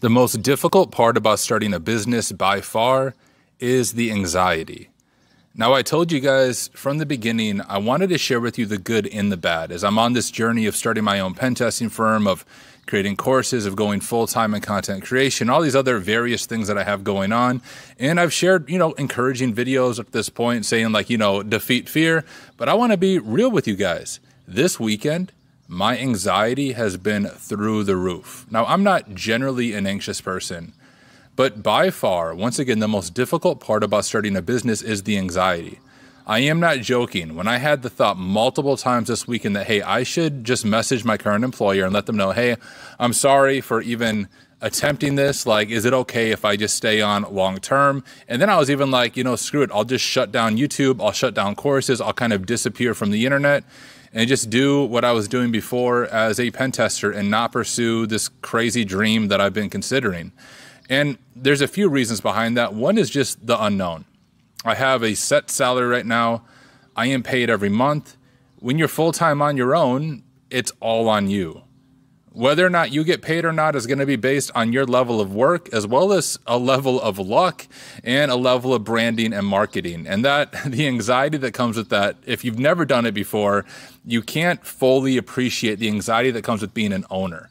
The most difficult part about starting a business by far is the anxiety. Now, I told you guys from the beginning, I wanted to share with you the good and the bad as I'm on this journey of starting my own pen testing firm, of creating courses, of going full time in content creation, all these other various things that I have going on. And I've shared, you know, encouraging videos at this point saying, like, you know, defeat fear. But I want to be real with you guys. This weekend, my anxiety has been through the roof. Now, I'm not generally an anxious person, but by far, once again, the most difficult part about starting a business is the anxiety. I am not joking. When I had the thought multiple times this weekend that, hey, I should just message my current employer and let them know, hey, I'm sorry for even attempting this. Like, is it okay if I just stay on long term? And then I was even like, you know, screw it. I'll just shut down YouTube. I'll shut down courses. I'll kind of disappear from the internet and just do what I was doing before as a pen tester and not pursue this crazy dream that I've been considering. And there's a few reasons behind that. One is just the unknown. I have a set salary right now. I am paid every month. When you're full time on your own, it's all on you. Whether or not you get paid or not is going to be based on your level of work as well as a level of luck and a level of branding and marketing. And that the anxiety that comes with that, if you've never done it before, you can't fully appreciate the anxiety that comes with being an owner.